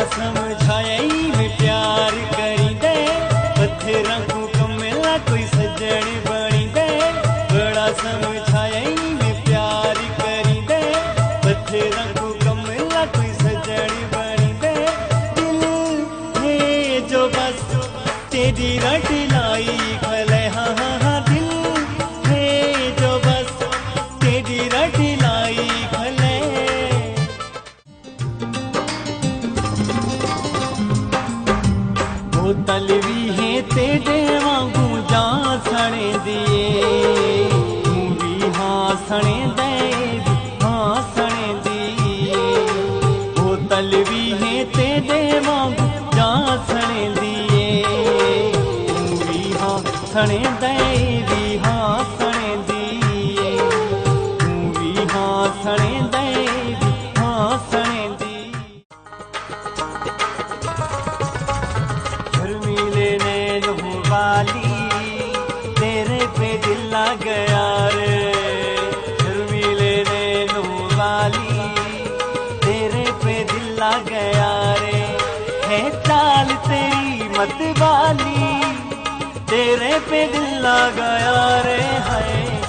समझाई में प्यार करी दे। पत्थर को कोई सजन बनी दे। बड़ा समझाई में प्यार करी दे। पत्थर को कोई सजन बनी दे। दिल तेरी रट लाई बोतल भी है तेरे वांगू जा सणे दिए। तू भी हाँ सणे दे हाँ सणे दिए। बोतल भी है तेरे वांगू जा सणे दिए। तू भी हाँ सणे दे भी हाँ सणे दिए। लग गया रे। शर्मीले नैन वाली तेरे पे दिल लग गया रे। है चाल तेरी मत वाली तेरे पे दिल लग गया रे है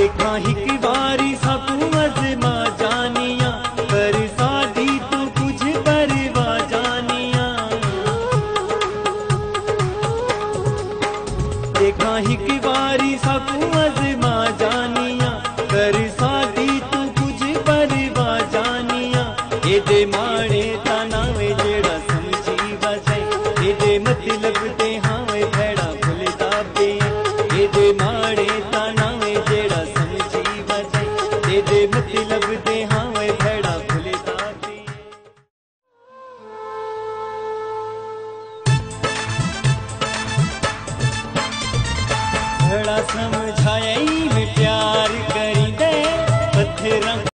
देखा हिक बारी सकू अजमा जानिया पर सादी तो कुछ परवा जानिया। देखा हिक बारी सकू अजमा जानिया, कर सादी तू कुछ परवा जानिया। एदे माणे ताना वे जेड़ा समझी वसे एदे मतलब बड़ा समझाया